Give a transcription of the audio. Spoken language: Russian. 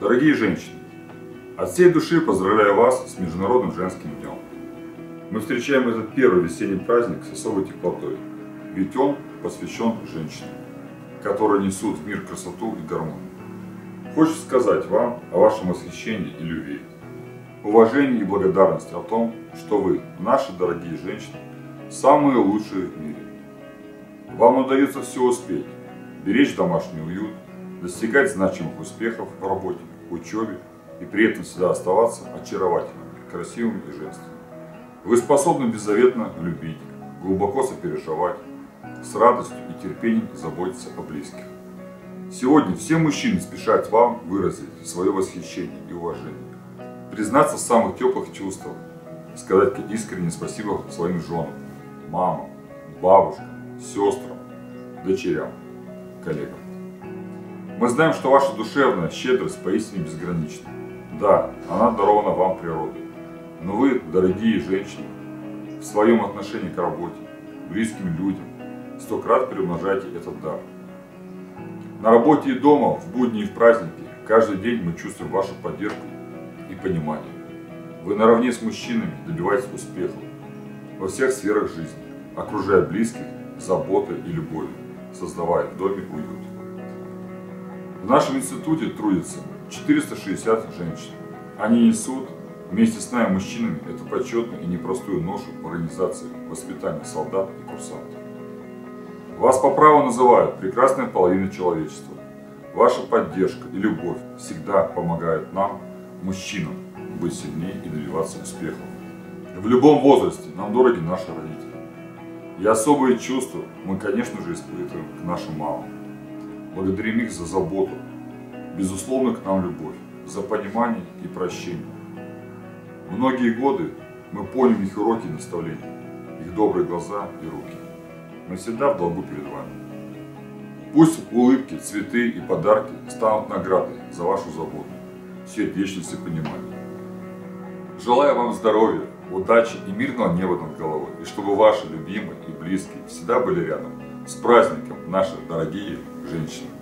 Дорогие женщины, от всей души поздравляю вас с Международным женским днем. Мы встречаем этот первый весенний праздник с особой теплотой, ведь он посвящен женщинам, которые несут в мир красоту и гармонию. Хочется сказать вам о вашем восхищении и любви, уважении и благодарности о том, что вы, наши дорогие женщины, самые лучшие в мире. Вам удается все успеть, беречь домашний уют, достигать значимых успехов в работе, учебе и при этом всегда оставаться очаровательными, красивыми и женственными. Вы способны беззаветно любить, глубоко сопереживать, с радостью и терпением заботиться о близких. Сегодня все мужчины спешат вам выразить свое восхищение и уважение, признаться в самых теплых чувствах, сказать искренне спасибо своим женам, мамам, бабушкам, сестрам, дочерям, коллегам. Мы знаем, что ваша душевная щедрость поистине безгранична. Да, она дарована вам природой. Но вы, дорогие женщины, в своем отношении к работе, близким людям, сто крат приумножайте этот дар. На работе и дома, в будни и в праздники, каждый день мы чувствуем вашу поддержку и понимание. Вы наравне с мужчинами добиваетесь успехов во всех сферах жизни, окружая близких заботой и любовью, создавая в доме уют. В нашем институте трудится 460 женщин. Они несут вместе с нами, мужчинами, эту почетную и непростую ношу в организации воспитания солдат и курсантов. Вас по праву называют прекрасной половиной человечества. Ваша поддержка и любовь всегда помогают нам, мужчинам, быть сильнее и добиваться успехов. В любом возрасте нам дороги наши родители. И особые чувства мы, конечно же, испытываем к нашим мамам. Благодарим их за заботу, безусловно к нам любовь, за понимание и прощение. Многие годы мы помним их уроки и наставления, их добрые глаза и руки. Мы всегда в долгу перед вами. Пусть улыбки, цветы и подарки станут наградой за вашу заботу, сердечность и понимание. Желаю вам здоровья, удачи и мирного неба над головой, и чтобы ваши любимые и близкие всегда были рядом. С праздником, наши дорогие женщины!